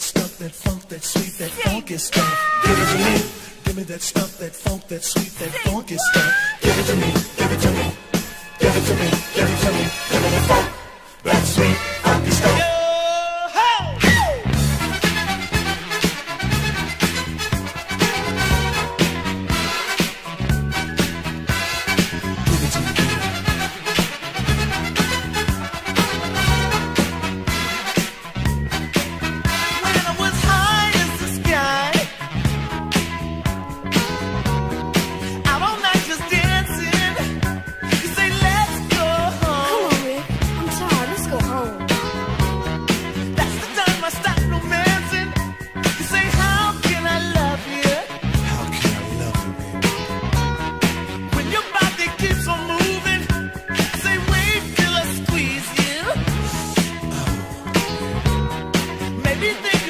stuff, that funk, that sweet, that funky stuff. Give it to me. Give me that stuff, that funk, that sweet, that funky stuff. Give it to me. Give it to me. Give it to me. Give it to me. Give me the funk, that sweet, funky stuff. Maybe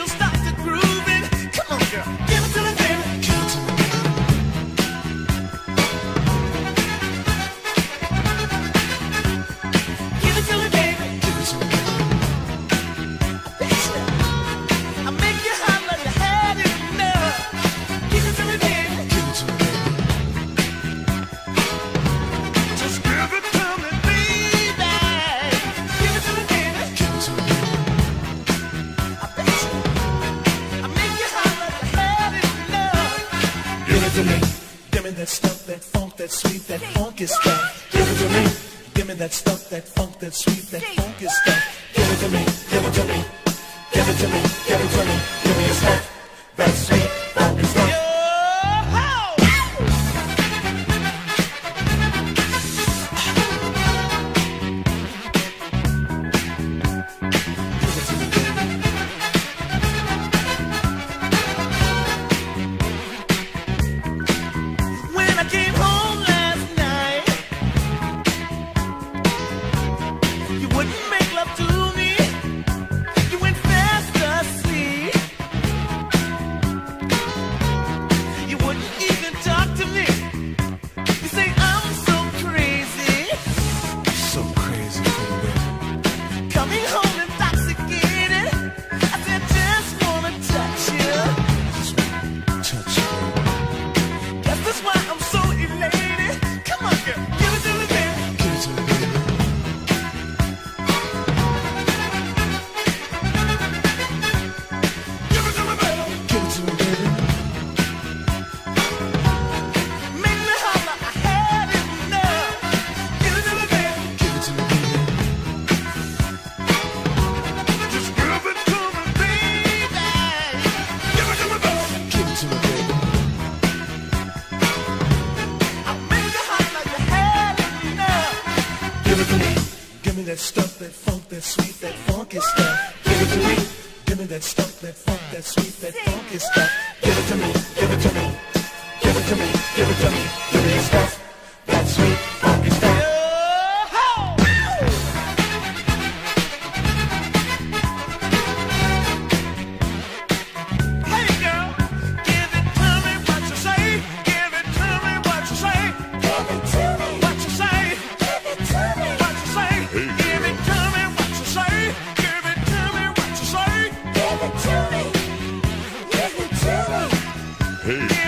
it to me. Give me that stuff, that funk, that sweet, that funky stuff. Give it to me. Give me that stuff, that funk, that sweet, that funky stuff. Give it to me. Give it to me. Give it to me. Give it to me. Give me the stuff, that it to me. Give me that stuff, that funk, that sweet, that funky stuff. Give it to me. Give me that stuff, that funk, that sweet, that funky stuff. Give it to me. Give it to me. Give it to me. Give it to me. Give me the stuff, that sweet, Hey.